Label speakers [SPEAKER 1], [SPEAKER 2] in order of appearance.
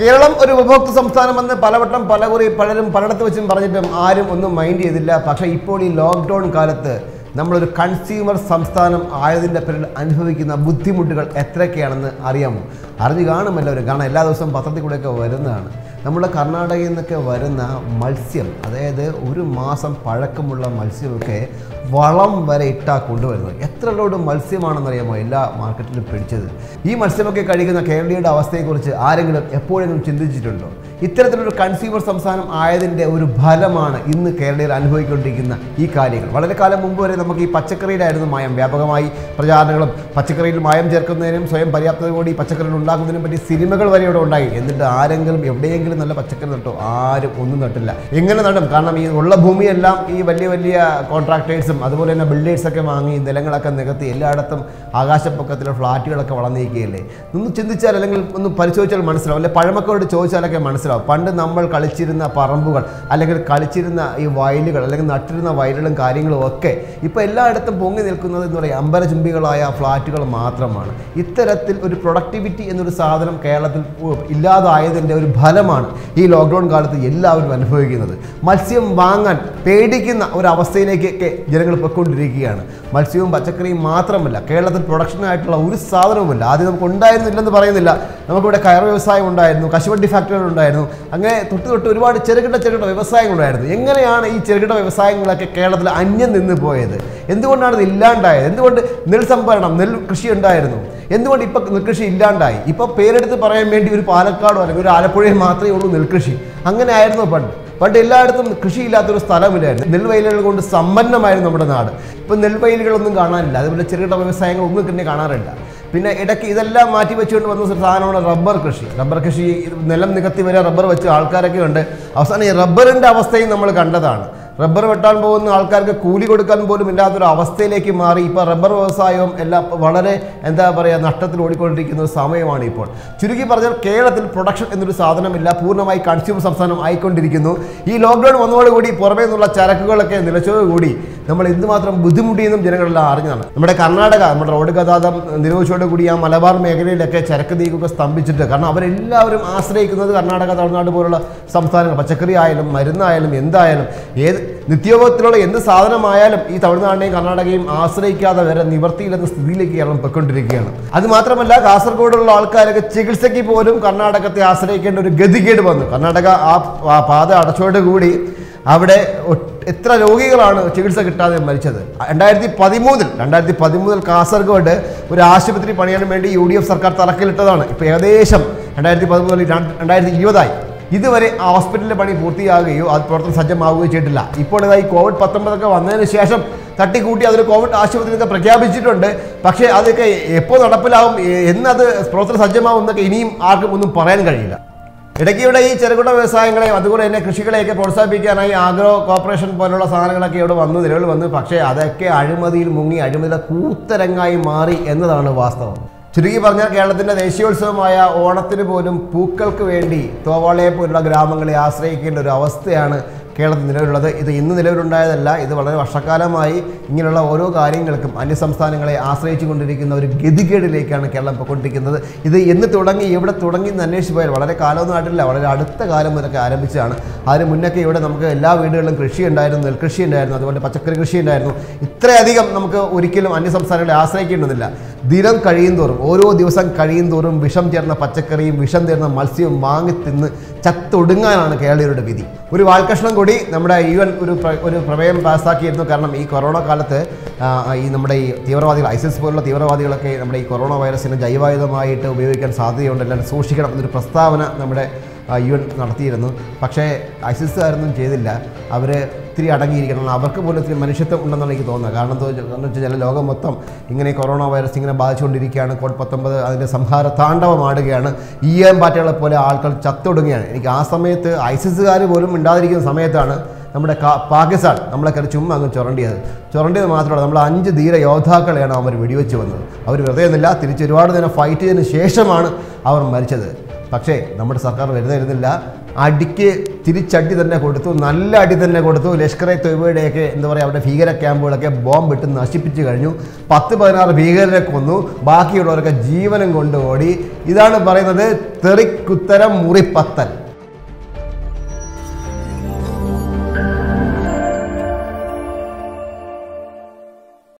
[SPEAKER 1] കേരളം ഒരു ഉപഭോക്തൃ സംസ്ഥാനമെന്ന് പലവട്ടം പലകുറി പലരും പലയിടത്ത് വെച്ചും പറഞ്ഞിട്ടും ആരും ഒന്നും മൈൻഡ് ചെയ്തില്ല. പക്ഷേ ഇപ്പോൾ ഈ ലോക്ക്ഡൗൺ കാലത്ത് നമ്മളൊരു കൺസ്യൂമർ സംസ്ഥാനം ആയതിന്റെ പേരിൽ അനുഭവിക്കുന്ന ബുദ്ധിമുട്ടുകൾ എത്രയൊക്കെയാണെന്ന് അറിയാമോ? അറിഞ്ഞു കാണുമല്ലോ ഒരു കാരണം എല്ലാ ദിവസവും പത്രത്തിൽ കൂടെയൊക്കെ വരുന്നതാണ്. നമ്മുടെ കർണാടകയിൽ നിന്നൊക്കെ വരുന്ന മത്സ്യം അതായത് ഒരു മാസം പഴക്കമുള്ള മത്സ്യമൊക്കെ വളം വരെ ഇട്ടാ കൊണ്ടുവരുന്നത്. എത്ര ലോഡ് മത്സ്യമാണെന്നറിയാമോ എല്ലാ മാർക്കറ്റിലും പിടിച്ചത്? ഈ മത്സ്യമൊക്കെ കഴിക്കുന്ന കേരളീയയുടെ അവസ്ഥയെക്കുറിച്ച് ആരെങ്കിലും എപ്പോഴെങ്കിലും ചിന്തിച്ചിട്ടുണ്ടോ? ഇത്തരത്തിലൊരു കൺസ്യൂമർ സംസ്ഥാനം ആയതിന്റെ ഒരു ഫലമാണ് ഇന്ന് കേരളീയർ അനുഭവിക്കൊണ്ടിരിക്കുന്ന ഈ കാര്യങ്ങൾ. വളരെ കാലം മുമ്പ് വരെ നമുക്ക് ഈ പച്ചക്കറിയിലായിരുന്നു മായം. വ്യാപകമായി പ്രചാരണങ്ങളും പച്ചക്കറിയിൽ മായം ചേർക്കുന്നതിനും സ്വയം പര്യാപ്തത കൂടി പച്ചക്കറികൾ ഉണ്ടാക്കുന്നതിനും പറ്റി സിനിമകൾ വരെ ഇവിടെ ഉണ്ടായി. എന്നിട്ട് ആരെങ്കിലും എവിടെയെങ്കിലും നല്ല പച്ചക്കറി നട്ടോ? ആരും ഒന്നും നട്ടില്ല. എങ്ങനെ നടും? കാരണം ഈ ഉള്ള ഭൂമിയെല്ലാം ഈ വലിയ വലിയ കോൺട്രാക്ടേഴ്സും അതുപോലെ തന്നെ ബിൽഡേഴ്സൊക്കെ വാങ്ങി നിലങ്ങളൊക്കെ നികത്തി എല്ലായിടത്തും ആകാശപ്പൊക്കത്തിലെ ഫ്ലാറ്റുകളൊക്കെ വളർന്നിരിക്കുകയല്ലേ? ഒന്ന് ചിന്തിച്ചാൽ അല്ലെങ്കിൽ ഒന്ന് പരിശോധിച്ചാൽ മനസ്സിലാവും. അല്ലെ പഴമക്കോട് ചോദിച്ചാലൊക്കെ മനസ്സിലാവും. പണ്ട് നമ്മൾ കളിച്ചിരുന്ന പറമ്പുകൾ അല്ലെങ്കിൽ കളിച്ചിരുന്ന ഈ വയലുകൾ അല്ലെങ്കിൽ നട്ടിരുന്ന വയലുകളും കാര്യങ്ങളും ഒക്കെ ഇപ്പോൾ എല്ലായിടത്തും പൊങ്ങി നിൽക്കുന്നത് എന്ന് പറയുക അമ്പരചുംബികളായ ഫ്ലാറ്റുകൾ മാത്രമാണ്. ഇത്തരത്തിൽ ഒരു പ്രൊഡക്ടിവിറ്റി എന്നൊരു സാധനം കേരളത്തിൽ ഇല്ലാതായതിന്റെ ഒരു ഫലമാണ് ഈ ലോക്ക്ഡൗൺ കാലത്ത് എല്ലാവരും അനുഭവിക്കുന്നത്. മത്സ്യം വാങ്ങാൻ പേടിക്കുന്ന ഒരവസ്ഥയിലേക്കൊക്കെ ജനങ്ങൾ പൊയ്ക്കൊണ്ടിരിക്കുകയാണ്. മത്സ്യവും പച്ചക്കറിയും മാത്രമല്ല കേരളത്തിൽ പ്രൊഡക്ഷനായിട്ടുള്ള ഒരു സാധനവുമില്ല. ആദ്യം നമുക്ക് ഉണ്ടായിരുന്നില്ലെന്ന് പറയുന്നില്ല. നമുക്കിവിടെ കയർ വ്യവസായം ഉണ്ടായിരുന്നു കശുവണ്ടി ഫാക്ടറികൾ ഉണ്ടായിരുന്നു. അങ്ങനെ തൊട്ട് തൊട്ട് ഒരുപാട് ചെറുകിട ചെറുകിട വ്യവസായങ്ങൾ ഉണ്ടായിരുന്നു എങ്ങനെയാണ് ഈ ചെറുകിട വ്യവസായങ്ങളൊക്കെ കേരളത്തിൽ അന്യം നിന്ന് പോയത്? എന്തുകൊണ്ടാണ് ഇത് ഇല്ലാണ്ടായത്? എന്തുകൊണ്ട് നെൽ സംഭരണം നെൽ കൃഷി ഉണ്ടായിരുന്നു? എന്തുകൊണ്ട് ഇപ്പം നെൽകൃഷി ഇല്ലാണ്ടായി? ഇപ്പോൾ പേരെടുത്ത് പറയാൻ വേണ്ടി ഒരു പാലക്കാടോ അല്ലെങ്കിൽ ഒരു ആലപ്പുഴയും മാത്രമേ ഉള്ളൂ നെൽകൃഷി. അങ്ങനെ ആയിരുന്നു പണ്ട്. പണ്ട് എല്ലായിടത്തും കൃഷിയില്ലാത്തൊരു സ്ഥലമില്ലായിരുന്നു. നെൽവയലുകൾ കൊണ്ട് സമ്പന്നമായിരുന്നു നമ്മുടെ നാട്. ഇപ്പം നെൽവയലുകളൊന്നും കാണാനില്ല. അതുപോലെ ചെറുകിട വ്യവസായങ്ങൾ ഒന്നും തന്നെ കാണാറില്ല. പിന്നെ ഇടയ്ക്ക് ഇതെല്ലാം മാറ്റി വെച്ചുകൊണ്ട് വന്ന സാധനമാണ് റബ്ബർ കൃഷി. റബ്ബർ കൃഷി നിലം നികത്തി വരെ റബ്ബർ വെച്ച് ആൾക്കാരൊക്കെ ഉണ്ട്. അവസാനം ഈ റബ്ബറിന്റെ അവസ്ഥയും നമ്മൾ കണ്ടതാണ്. റബ്ബർ വെട്ടാൻ പോകുന്ന ആൾക്കാർക്ക് കൂലി കൊടുക്കാൻ പോലും ഇല്ലാത്തൊരു അവസ്ഥയിലേക്ക് മാറി. ഇപ്പോൾ റബ്ബർ വ്യവസായവും എല്ലാം വളരെ എന്താ പറയുക നഷ്ടത്തിൽ ഓടിക്കൊണ്ടിരിക്കുന്ന ഒരു സമയമാണ് ഇപ്പോൾ. ചുരുക്കി പറഞ്ഞാൽ കേരളത്തിൽ പ്രൊഡക്ഷൻ എന്നൊരു സാധനമില്ല. പൂർണമായി കൺസ്യൂമർ സംസ്ഥാനം ആയിക്കൊണ്ടിരിക്കുന്നു. ഈ ലോക്ക്ഡൗൺ വന്നതോടുകൂടി പുറമേ നിന്നുള്ള ചരക്കുകളൊക്കെ നിലച്ചതോടുകൂടി നമ്മൾ എന്തുമാത്രം ബുദ്ധിമുട്ടിയെന്നും ജനങ്ങളെല്ലാം അറിഞ്ഞതാണ്. നമ്മുടെ കർണാടക നമ്മുടെ റോഡ് ഗതാഗതം നിരോധിച്ചതോടുകൂടി ആ മലബാർ മേഖലയിലൊക്കെ ചരക്ക് നീക്കൊക്കെ സ്തംഭിച്ചിട്ട് കാരണം അവരെല്ലാവരും ആശ്രയിക്കുന്നത് കർണാടക തമിഴ്നാട് പോലുള്ള സംസ്ഥാനങ്ങൾ. പച്ചക്കറി ആയാലും മരുന്നായാലും എന്തായാലും ഏത് നിത്യോപയോഗത്തിലുള്ള എന്ത് സാധനമായാലും ഈ തമിഴ്നാടിനെയും കർണാടകയും ആശ്രയിക്കാതെ വരെ നിവർത്തിയില്ലെന്ന സ്ഥിതിയിലേക്ക് കേരളം പൊയ്ക്കൊണ്ടിരിക്കുകയാണ്. അത് മാത്രമല്ല കാസർഗോഡുള്ള ആൾക്കാരൊക്കെ ചികിത്സയ്ക്ക് പോലും കർണാടകത്തെ ആശ്രയിക്കേണ്ട ഒരു ഗതികേട് വന്നു. കർണാടക ആ പാത അടച്ചോടുകൂടി അവിടെ എത്ര രോഗികളാണ് ചികിത്സ കിട്ടാതെ മരിച്ചത്? രണ്ടായിരത്തി പതിമൂന്നിൽ രണ്ടായിരത്തി പതിമൂന്നിൽ കാസർഗോഡ് ഒരു ആശുപത്രി പണിയാൻ വേണ്ടി യു ഡി എഫ് സർക്കാർ തറക്കല്ലിട്ടതാണ്. ഇപ്പോൾ ഏകദേശം രണ്ടായിരത്തി പതിമൂന്നിൽ രണ്ടായിരത്തി ഇരുപതായി ഇതുവരെ ആ ഹോസ്പിറ്റലിന്റെ പണി പൂർത്തിയാകുകയോ അത് പ്രവർത്തനം സജ്ജമാവുകയോ ചെയ്തിട്ടില്ല. ഇപ്പോൾ ഇതായി കോവിഡ് പത്തൊമ്പതൊക്കെ വന്നതിന് ശേഷം തട്ടിക്കൂട്ടി അതൊരു കോവിഡ് ആശുപത്രി ഒക്കെ പ്രഖ്യാപിച്ചിട്ടുണ്ട്. പക്ഷേ അതൊക്കെ എപ്പോൾ നടപ്പിലാവും എന്നത് പ്രവർത്തനം സജ്ജമാവും എന്നൊക്കെ ഇനിയും ആർക്കും ഒന്നും പറയാൻ കഴിയില്ല. ഇടയ്ക്ക് ഇവിടെ ഈ ചെറുകിട വ്യവസായങ്ങളെയും അതുപോലെ തന്നെ കൃഷികളെയൊക്കെ പ്രോത്സാഹിപ്പിക്കാനായി ആഗ്രോ കോർപ്പറേഷൻ പോലുള്ള സാധനങ്ങളൊക്കെ ഇവിടെ വന്നു നിലവിൽ വന്നു. പക്ഷേ അതൊക്കെ അഴിമതിയിൽ മുങ്ങി അഴിമതിയുടെ കൂത്തരങ്ങായി മാറി എന്നതാണ് വാസ്തവം. ചുരുക്കി പറഞ്ഞാൽ കേരളത്തിന്റെ ദേശീയോത്സവമായ ഓണത്തിന് പോലും പൂക്കൾക്ക് വേണ്ടി തോവാളയെ പോലുള്ള ഗ്രാമങ്ങളെ ആശ്രയിക്കേണ്ട ഒരു അവസ്ഥയാണ് കേരളത്തിൽ നിലവിലുള്ളത്. ഇത് ഇന്ന് നിലവിലുണ്ടായതല്ല. ഇത് വളരെ വർഷക്കാലമായി ഇങ്ങനെയുള്ള ഓരോ കാര്യങ്ങൾക്കും അന്യസംസ്ഥാനങ്ങളെ ആശ്രയിച്ചു കൊണ്ടിരിക്കുന്ന ഒരു ഗതികേടിലേക്കാണ് കേരളം പോയിക്കൊണ്ടിരിക്കുന്നത്. ഇത് എന്ന് തുടങ്ങി ഇവിടെ തുടങ്ങി അന്വേഷിച്ച് പോയാൽ വളരെ കാലമൊന്നും ആയിട്ടില്ല വളരെ അടുത്ത കാലം മുതലൊക്കെ ആരംഭിച്ചതാണ്. അതിന് മുന്നൊക്കെ ഇവിടെ നമുക്ക് എല്ലാ വീടുകളിലും കൃഷി ഉണ്ടായിരുന്നു നെൽകൃഷി ഉണ്ടായിരുന്നു അതുപോലെ പച്ചക്കറി കൃഷി ഉണ്ടായിരുന്നു. ഇത്രയധികം നമുക്ക് ഒരിക്കലും അന്യസംസ്ഥാനങ്ങളെ ആശ്രയിക്കേണ്ടതില്ല. ദിനം കഴിയും തോറും ഓരോ ദിവസം കഴിയും തോറും വിഷം ചേർന്ന പച്ചക്കറിയും വിഷം ചേർന്ന മത്സ്യവും വാങ്ങി തിന്ന് ചത്തൊടുങ്ങാനാണ് കേരളീയരുടെ വിധി. ഒരു വാൽക്കഷ്ണം കൂടി നമ്മുടെ യു എൻ ഒരു ഒരു പ്രമേയം പാസ്സാക്കിയിരുന്നു. കാരണം ഈ കൊറോണ കാലത്ത് ഈ നമ്മുടെ ഈ തീവ്രവാദികൾ ഐസിസ് പോലുള്ള തീവ്രവാദികളൊക്കെ നമ്മുടെ ഈ കൊറോണ വൈറസിനെ ജൈവായുധമായിട്ട് ഉപയോഗിക്കാൻ സാധ്യതയുണ്ട് എല്ലാവരും സൂക്ഷിക്കണം എന്നൊരു പ്രസ്താവന നമ്മുടെ യു എൻ നടത്തിയിരുന്നു. പക്ഷേ ഐസിസുകാരൊന്നും ചെയ്തില്ല. അവർ ഇത്തിരി അടങ്ങിയിരിക്കണം. അവർക്ക് പോലും ഒത്തിരി മനുഷ്യത്വം ഉണ്ടെന്നാണ് എനിക്ക് തോന്നുന്നത്. കാരണം എന്താ വെച്ചാൽ- വെച്ചാൽ ലോകം മൊത്തം ഇങ്ങനെ കൊറോണ വൈറസ് ഇങ്ങനെ ബാധിച്ചുകൊണ്ടിരിക്കുകയാണ്. കോവിഡ് പത്തൊമ്പത് അതിന്റെ സംഹാര താണ്ഡവമാടുകയാണ് ഇ എം പാറ്റകളെ പോലെ ആൾക്കാർ ചത്തൊടുങ്ങുകയാണ്. എനിക്ക് ആ സമയത്ത് ഐസിസുകാർ പോലും ഉണ്ടാതിരിക്കുന്ന സമയത്താണ് നമ്മുടെ പാകിസ്ഥാൻ നമ്മളെ കറി ചുമ്മാ അങ്ങ് ചുരണ്ടിയത്. ചുരണ്ടിയത് മാത്രമല്ല നമ്മൾ അഞ്ച് ധീര യോദ്ധാക്കളെയാണ് അവർ വെടിവെച്ച് വന്നത് അവർ വെറുതെ ഒന്നുമില്ല തിരിച്ച് ഒരുപാട് നേരം ഫൈറ്റ് ചെയ്തതിന് ശേഷമാണ് അവർ മരിച്ചത്. പക്ഷേ നമ്മുടെ സർക്കാർ വെറുതെ ഇരുന്നില്ല. അടിക്ക് തിരിച്ചടി തന്നെ കൊടുത്തു നല്ല അടി തന്നെ കൊടുത്തു. ലഷ്കർ എ തൊയ്ബയുടെയൊക്കെ എന്താ പറയുക അവിടെ ഭീകര ക്യാമ്പുകളൊക്കെ ബോംബ് ഇട്ട് നശിപ്പിച്ചു കഴിഞ്ഞു. പത്ത് പതിനാറ് ഭീകരരെ കൊന്നു. ബാക്കിയുള്ളവരൊക്കെ ജീവനം കൊണ്ട് ഓടി. ഇതാണ് പറയുന്നത് തെറിക്കുത്തരം മുറിപ്പത്തൽ.